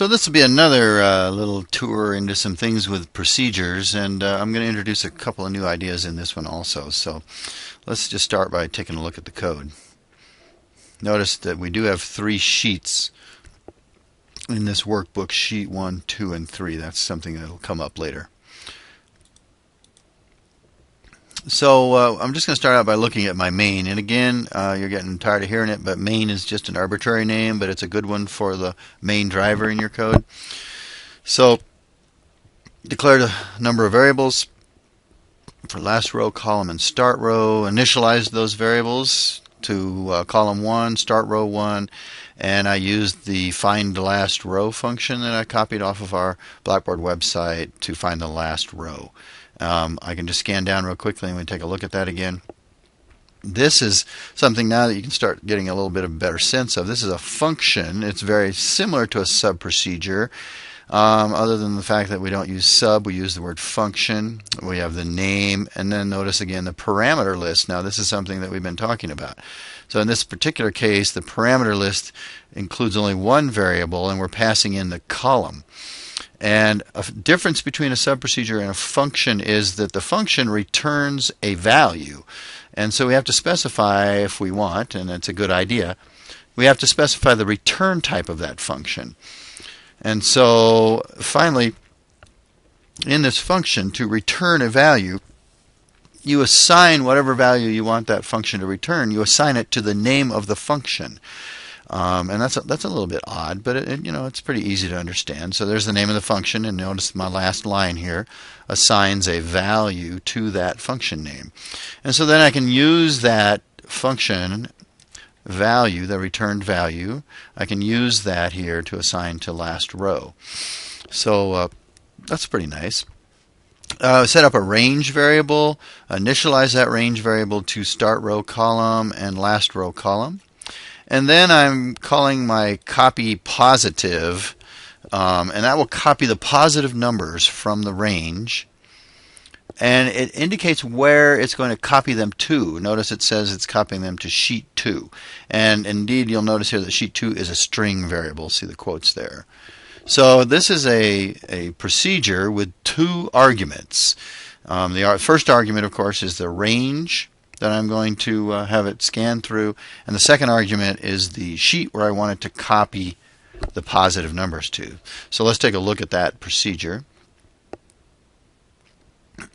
So this will be another uh, little tour into some things with procedures, and uh, I'm going to introduce a couple of new ideas in this one also. So let's just start by taking a look at the code. Notice that we do have three sheets in this workbook, sheet 1, 2, and 3. That's something that will come up later. So uh, I'm just going to start out by looking at my main. And again, uh, you're getting tired of hearing it, but main is just an arbitrary name, but it's a good one for the main driver in your code. So declare a number of variables for last row, column, and start row. Initialize those variables to uh, column 1, start row 1, and I used the find last row function that I copied off of our Blackboard website to find the last row. Um, I can just scan down real quickly and we take a look at that again. This is something now that you can start getting a little bit of a better sense of. This is a function. It's very similar to a sub procedure. Um, other than the fact that we don't use sub, we use the word function. We have the name, and then notice again the parameter list. Now, this is something that we've been talking about. So, in this particular case, the parameter list includes only one variable, and we're passing in the column. And a difference between a subprocedure and a function is that the function returns a value. And so we have to specify if we want, and it's a good idea, we have to specify the return type of that function. And so finally, in this function, to return a value, you assign whatever value you want that function to return, you assign it to the name of the function. Um, and that's a, that's a little bit odd, but it, it, you know it's pretty easy to understand. So there's the name of the function, and notice my last line here assigns a value to that function name. And so then I can use that function value, the returned value, I can use that here to assign to last row. So uh, that's pretty nice. Uh, set up a range variable, initialize that range variable to start row column and last row column. And then I'm calling my copy positive, um, and that will copy the positive numbers from the range. And it indicates where it's going to copy them to. Notice it says it's copying them to sheet 2. And indeed, you'll notice here that sheet 2 is a string variable. See the quotes there. So this is a, a procedure with two arguments. Um, the first argument, of course, is the range that I'm going to uh, have it scan through. And the second argument is the sheet where I want it to copy the positive numbers to. So let's take a look at that procedure.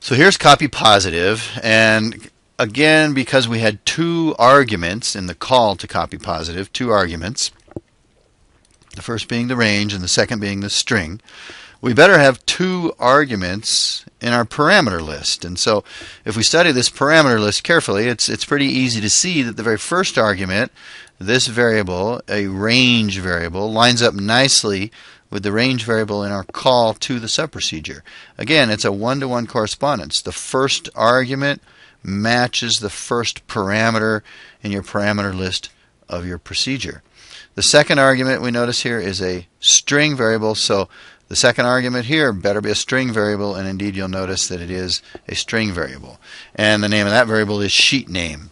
so here's copy positive, and again, because we had two arguments in the call to copy positive, two arguments, the first being the range and the second being the string, we better have two arguments in our parameter list. And so if we study this parameter list carefully, it's, it's pretty easy to see that the very first argument, this variable, a range variable, lines up nicely with the range variable in our call to the subprocedure. Again, it's a one-to-one correspondence. The first argument matches the first parameter in your parameter list of your procedure. The second argument we notice here is a string variable, so the second argument here better be a string variable, and indeed you'll notice that it is a string variable. And the name of that variable is sheet name.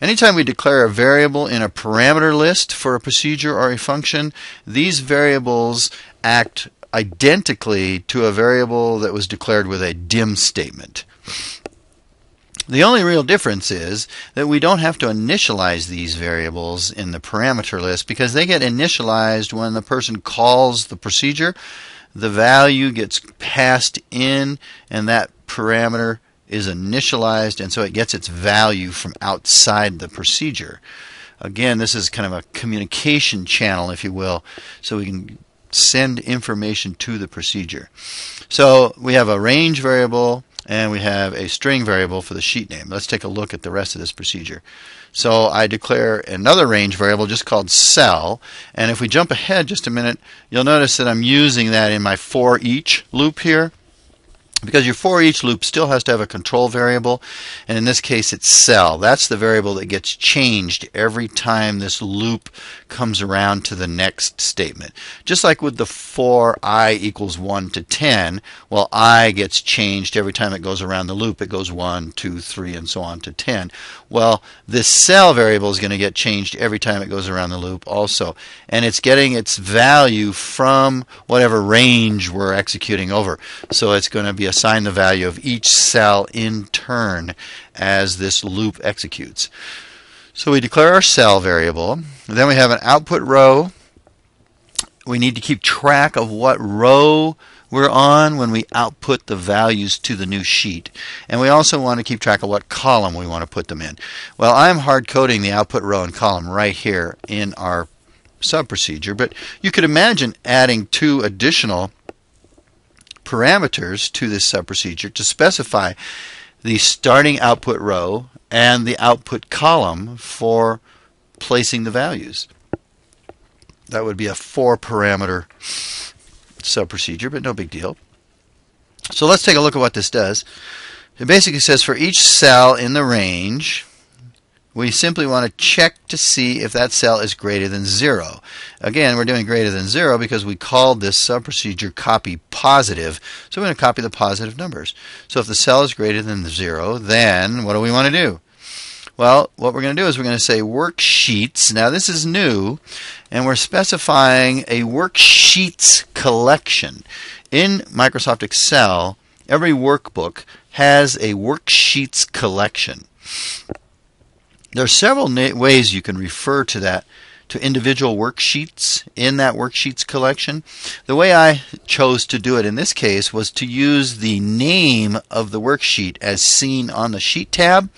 Anytime we declare a variable in a parameter list for a procedure or a function, these variables act identically to a variable that was declared with a dim statement. The only real difference is that we don't have to initialize these variables in the parameter list because they get initialized when the person calls the procedure the value gets passed in and that parameter is initialized and so it gets its value from outside the procedure. Again, this is kind of a communication channel, if you will, so we can send information to the procedure. So we have a range variable and we have a string variable for the sheet name. Let's take a look at the rest of this procedure. So I declare another range variable just called cell. And if we jump ahead just a minute, you'll notice that I'm using that in my for each loop here. Because your for each loop still has to have a control variable and in this case it's cell. That's the variable that gets changed every time this loop comes around to the next statement. Just like with the for i equals 1 to 10 well i gets changed every time it goes around the loop. It goes 1 2 3 and so on to 10 well this cell variable is going to get changed every time it goes around the loop also and it's getting its value from whatever range we're executing over. So it's going to be assign the value of each cell in turn as this loop executes. So we declare our cell variable. Then we have an output row. We need to keep track of what row we're on when we output the values to the new sheet. And we also want to keep track of what column we want to put them in. Well, I'm hard coding the output row and column right here in our sub procedure, but you could imagine adding two additional parameters to this subprocedure to specify the starting output row and the output column for placing the values. That would be a four parameter subprocedure, but no big deal. So let's take a look at what this does. It basically says for each cell in the range, we simply want to check to see if that cell is greater than 0. Again, we're doing greater than 0 because we called this subprocedure copy positive. So we're going to copy the positive numbers. So if the cell is greater than 0, then what do we want to do? Well, what we're going to do is we're going to say worksheets. Now this is new, and we're specifying a worksheets collection. In Microsoft Excel, every workbook has a worksheets collection. There are several ways you can refer to that to individual worksheets in that worksheets collection. The way I chose to do it in this case was to use the name of the worksheet as seen on the sheet tab.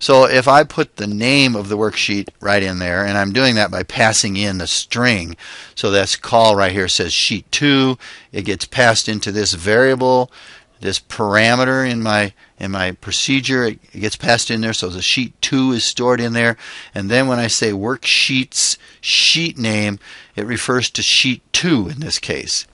So if I put the name of the worksheet right in there, and I'm doing that by passing in the string, so this call right here says sheet 2, it gets passed into this variable this parameter in my in my procedure it, gets passed in there so the sheet 2 is stored in there. And then when I say worksheets sheet name it refers to sheet 2 in this case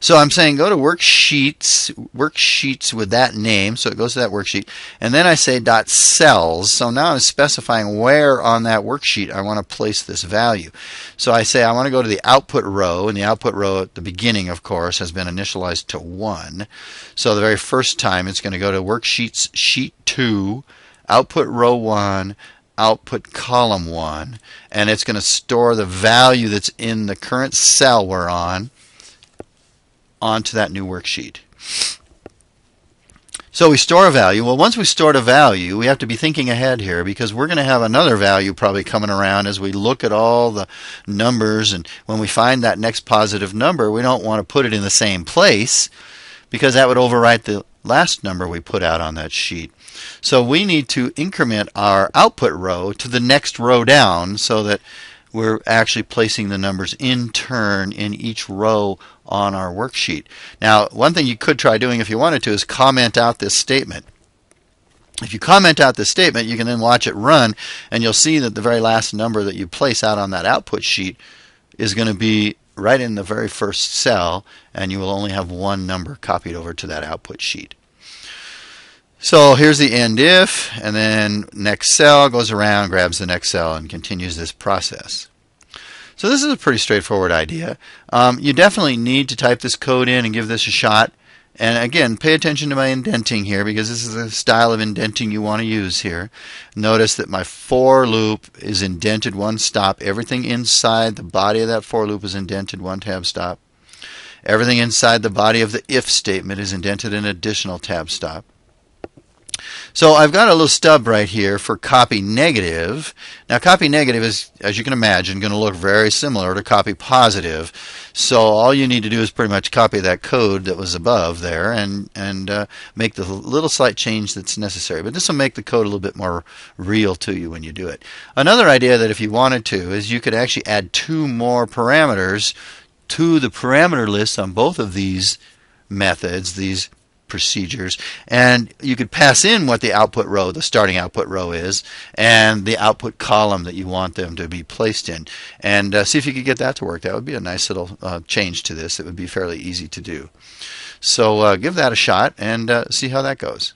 so I'm saying go to worksheets, worksheets with that name, so it goes to that worksheet, and then I say dot cells. So now I'm specifying where on that worksheet I want to place this value. So I say I want to go to the output row, and the output row at the beginning, of course, has been initialized to one. So the very first time it's going to go to worksheets sheet two, output row one, output column one, and it's going to store the value that's in the current cell we're on onto that new worksheet. So we store a value. Well, once we stored a value, we have to be thinking ahead here because we're going to have another value probably coming around as we look at all the numbers. And when we find that next positive number, we don't want to put it in the same place because that would overwrite the last number we put out on that sheet. So we need to increment our output row to the next row down so that we're actually placing the numbers in turn in each row on our worksheet. Now, one thing you could try doing if you wanted to is comment out this statement. If you comment out this statement, you can then watch it run, and you'll see that the very last number that you place out on that output sheet is going to be right in the very first cell, and you will only have one number copied over to that output sheet. So here's the end if, and then next cell goes around, grabs the next cell, and continues this process. So this is a pretty straightforward idea. Um, you definitely need to type this code in and give this a shot. And again, pay attention to my indenting here because this is the style of indenting you want to use here. Notice that my for loop is indented one stop. Everything inside the body of that for loop is indented one tab stop. Everything inside the body of the if statement is indented an additional tab stop. So I've got a little stub right here for copy negative. Now copy negative is, as you can imagine, going to look very similar to copy positive. So all you need to do is pretty much copy that code that was above there and, and uh, make the little slight change that's necessary. But this will make the code a little bit more real to you when you do it. Another idea that if you wanted to is you could actually add two more parameters to the parameter list on both of these methods, these procedures. And you could pass in what the output row, the starting output row is, and the output column that you want them to be placed in. And uh, see if you could get that to work. That would be a nice little uh, change to this. It would be fairly easy to do. So uh, give that a shot and uh, see how that goes.